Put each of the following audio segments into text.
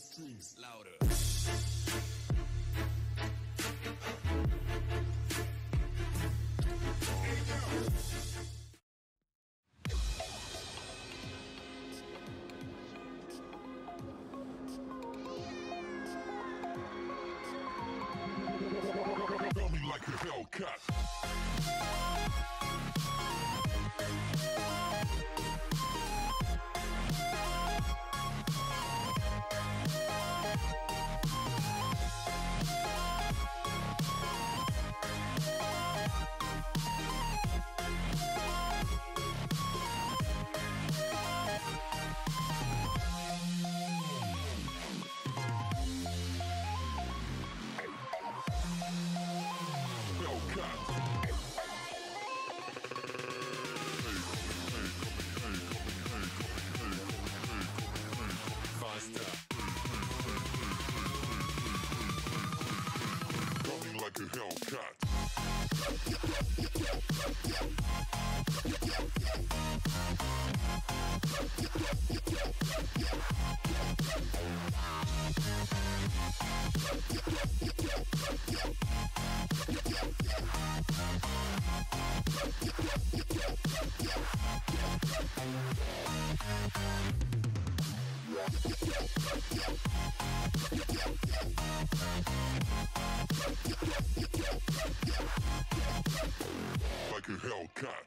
strings louder. Feel me like a Hellcat. Hellcat. Hellcat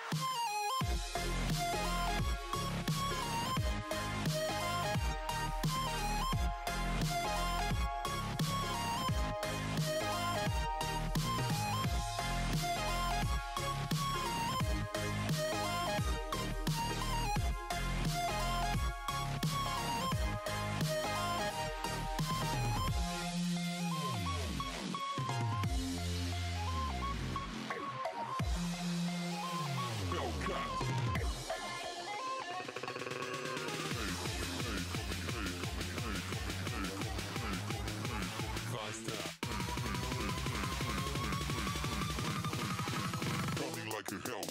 to hell.